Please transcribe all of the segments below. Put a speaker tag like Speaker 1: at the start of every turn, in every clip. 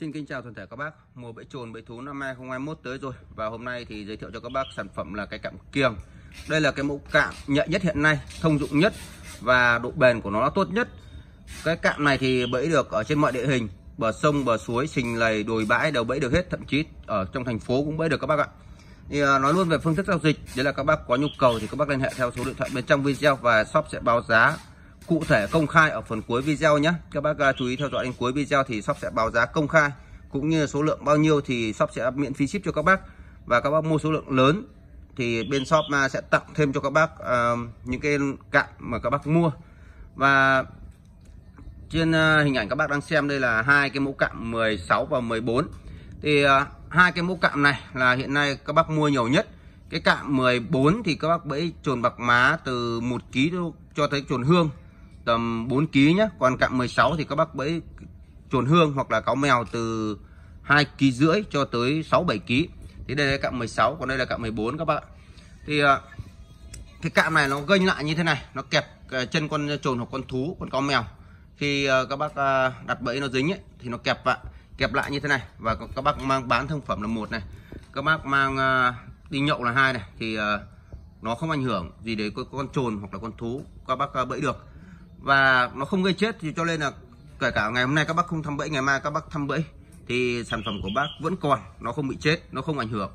Speaker 1: Xin kính chào toàn thể các bác. Mùa bẫy trồn bẫy thú năm 2021 tới rồi và hôm nay thì giới thiệu cho các bác sản phẩm là cái cạm kiềng. Đây là cái mẫu cạm nhạy nhất hiện nay, thông dụng nhất và độ bền của nó là tốt nhất. Cái cạm này thì bẫy được ở trên mọi địa hình, bờ sông, bờ suối, sình lầy, đồi bãi đều bẫy được hết, thậm chí ở trong thành phố cũng bẫy được các bác ạ. Thì à, nói luôn về phương thức giao dịch, đấy là các bác có nhu cầu thì các bác liên hệ theo số điện thoại bên trong video và shop sẽ báo giá cụ thể công khai ở phần cuối video nhé. Các bác chú ý theo dõi đến cuối video thì shop sẽ báo giá công khai cũng như số lượng bao nhiêu thì shop sẽ miễn phí ship cho các bác. Và các bác mua số lượng lớn thì bên shop à, sẽ tặng thêm cho các bác uh, những cái cạn mà các bác mua. Và trên uh, hình ảnh các bác đang xem đây là hai cái mẫu cạm 16 và 14 thì uh, hai cái mẫu cạm này là hiện nay các bác mua nhiều nhất. Cái cạm 14 thì các bác bẫy trồn bạc má từ 1 kg cho tới trồn hương tầm 4 kg nhá, còn cạm 16 thì các bác bẫy chuồn hương hoặc là cáo mèo từ 2 kg rưỡi cho tới 6 7 kg thì đây là cạm 16 còn đây là cạm 14 các bạn thì ờ, cái cạm này nó gênh lại như thế này. Nó kẹp ờ, chân con trồn hoặc con thú con cáo mèo. Khi ờ, các bác đặt bẫy nó dính ấy, thì nó kẹp lại kẹp lại như thế này. Và các bác mang bán thương phẩm là một này. Các bác mang đi nhậu là hai này. Thì nó không ảnh hưởng gì đến con trồn hoặc là con thú. Các bác bẫy được và nó không gây chết thì cho nên là kể cả ngày hôm nay các bác không thăm bẫy ngày mai các bác thăm bẫy thì sản phẩm của bác vẫn còn nó không bị chết nó không ảnh hưởng.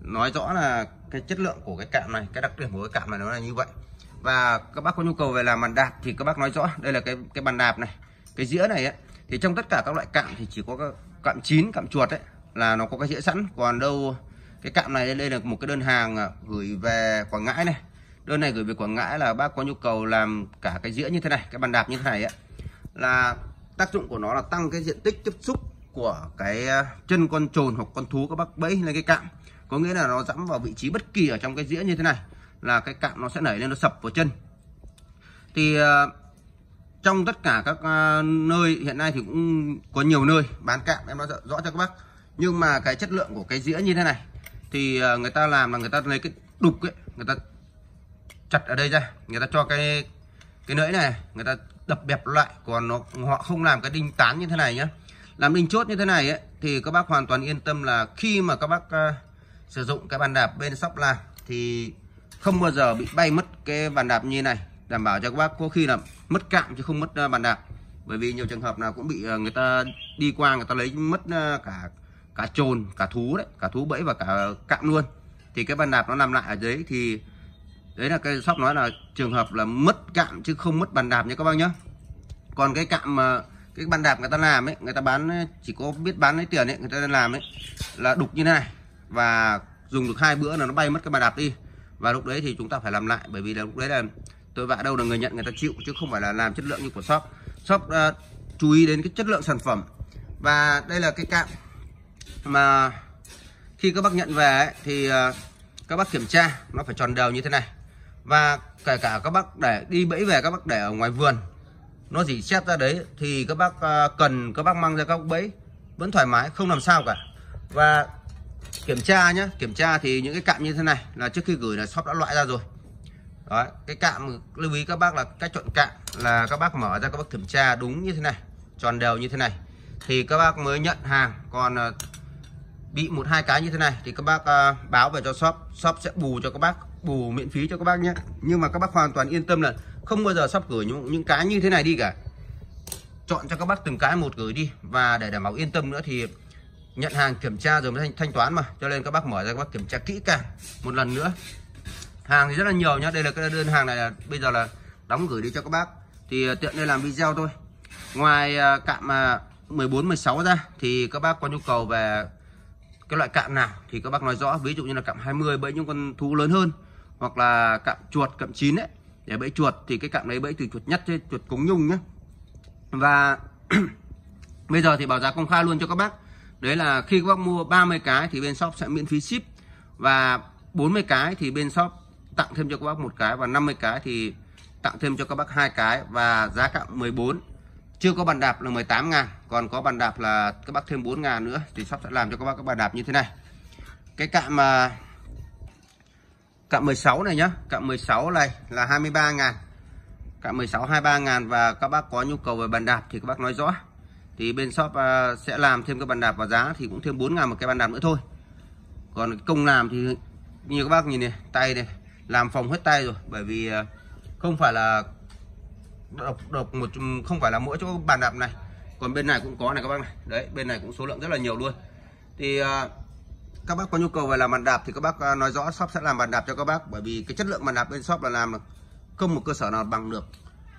Speaker 1: Nói rõ là cái chất lượng của cái cạm này cái đặc điểm của cái cạm này nó là như vậy. Và các bác có nhu cầu về làm bàn đạp thì các bác nói rõ đây là cái cái bàn đạp này cái dĩa này ấy, thì trong tất cả các loại cạm thì chỉ có các cạm chín cạm chuột ấy là nó có cái dĩa sẵn. Còn đâu cái cạm này đây là một cái đơn hàng à, gửi về Quảng Ngãi này đơn này gửi về Quảng Ngãi là bác có nhu cầu làm cả cái dĩa như thế này, cái bàn đạp như thế này ấy, là tác dụng của nó là tăng cái diện tích tiếp xúc của cái à, chân con trồn hoặc con thú các bác bẫy lên cái cạm. Có nghĩa là nó dẫm vào vị trí bất kỳ ở trong cái dĩa như thế này là cái cạm nó sẽ nảy lên, nó sập vào chân. Thì à, trong tất cả các à, nơi, hiện nay thì cũng có nhiều nơi bán cạm, em nói rõ cho các bác. Nhưng mà cái chất lượng của cái dĩa như thế này thì người ta làm là người ta lấy cái đục ấy, người ta chặt ở đây ra. Người ta cho cái cái lưỡi này người ta đập bẹp lại còn nó họ không làm cái đinh tán như thế này nhá. Làm đinh chốt như thế này ấy thì các bác hoàn toàn yên tâm là khi mà các bác uh, sử dụng cái bàn đạp bên sóc làm thì không bao giờ bị bay mất cái bàn đạp như này. Đảm bảo cho các bác có khi là mất cạm chứ không mất uh, bàn đạp. Bởi vì nhiều trường hợp nào cũng bị uh, người ta đi qua người ta lấy mất uh, cả cả trồn cả thú đấy cả thú bẫy và cả cạm luôn. Thì cái bàn đạp nó nằm lại ở dưới thì đấy là cái shop nói là trường hợp là mất cạm chứ không mất bàn đạp nha các bác nhá còn cái cạm mà cái bàn đạp người ta làm ấy người ta bán chỉ có biết bán lấy tiền ấy người ta làm ấy là đục như thế này. Và dùng được hai bữa là nó bay mất cái bàn đạp đi. Và lúc đấy thì chúng ta phải làm lại bởi vì là lúc đấy là tôi vạ đâu là người nhận người ta chịu chứ không phải là làm chất lượng như của shop. Shop uh, chú ý đến cái chất lượng sản phẩm. Và đây là cái cạm mà khi các bác nhận về ấy, thì uh, các bác kiểm tra nó phải tròn đều như thế này và kể cả các bác để đi bẫy về các bác để ở ngoài vườn, nó chỉ xét ra đấy thì các bác à, cần các bác mang ra các bẫy, vẫn thoải mái, không làm sao cả. Và kiểm tra nhé kiểm tra thì những cái cạm như thế này là trước khi gửi là shop đã loại ra rồi. Đó, cái cạm, lưu ý các bác là cách chọn cạm là các bác mở ra các bác kiểm tra đúng như thế này, tròn đều như thế này. Thì các bác mới nhận hàng, còn à, bị một hai cái như thế này thì các bác à, báo về cho shop shop sẽ bù cho các bác bù miễn phí cho các bác nhé. Nhưng mà các bác hoàn toàn yên tâm là không bao giờ sắp gửi những, những cái như thế này đi cả. Chọn cho các bác từng cái một gửi đi. Và để đảm bảo yên tâm nữa thì nhận hàng kiểm tra rồi mới thanh, thanh toán mà. Cho nên các bác mở ra các bác kiểm tra kỹ càng một lần nữa. Hàng thì rất là nhiều nhá. Đây là cái đơn hàng này là bây giờ là đóng gửi đi cho các bác. Thì à, tiện đây làm video thôi. Ngoài uh, cạm mà 14 16 ra thì các bác có nhu cầu về cái loại cạm nào thì các bác nói rõ. Ví dụ như là cạm 20 bởi những con thú lớn hơn hoặc là cạm chuột cạm chín ấy, để bẫy chuột, thì cái cạm đấy bẫy từ chuột nhất tới chuột cống nhung nhé và bây giờ thì bảo giá công khai luôn cho các bác. Đấy là khi các bác mua 30 cái thì bên shop sẽ miễn phí ship. Và 40 cái thì bên shop tặng thêm cho các bác một cái. Và 50 cái thì tặng thêm cho các bác hai cái. Và giá cạm 14 chưa có bàn đạp là 18 ngàn. Còn có bàn đạp là các bác thêm 4 ngàn nữa thì shop sẽ làm cho các bác các bàn đạp như thế này. Cái cạm mà cạm 16 này nhá. Cạm 16 này là 23 ngàn. Cạm 16 23 ngàn và các bác có nhu cầu về bàn đạp thì các bác nói rõ. Thì bên shop à, sẽ làm thêm cái bàn đạp và giá thì cũng thêm 4 ngàn một cái bàn đạp nữa thôi. Còn công làm thì như các bác nhìn này, tay này, làm phòng hết tay rồi. Bởi vì à, không phải là độc độc một, không phải là mỗi chỗ bàn đạp này. Còn bên này cũng có này các bác này. Đấy, bên này cũng số lượng rất là nhiều luôn. Thì à, các bác có nhu cầu về làm bàn đạp thì các bác à, nói rõ shop sẽ làm bàn đạp cho các bác, bởi vì cái chất lượng bàn đạp bên shop là làm được không một cơ sở nào bằng được.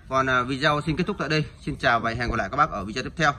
Speaker 1: Còn à, video xin kết thúc tại đây. Xin chào và hẹn gặp lại các bác ở video tiếp theo.